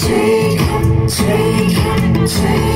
Take, take, take.